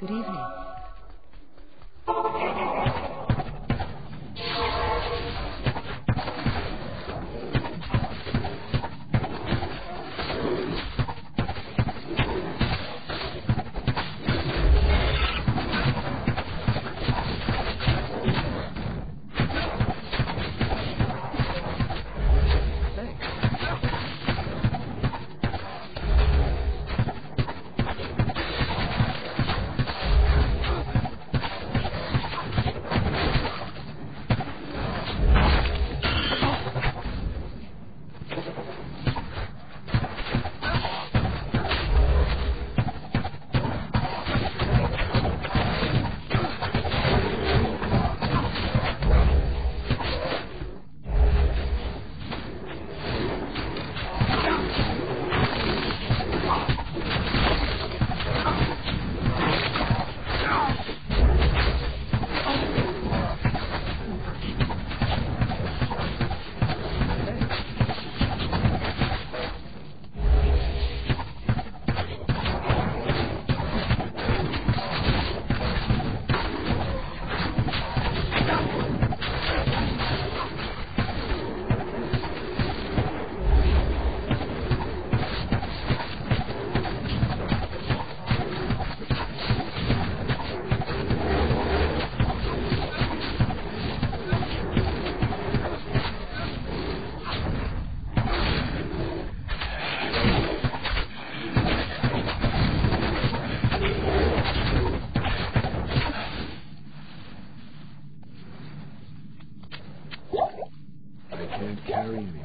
Good evening. Can't carry me.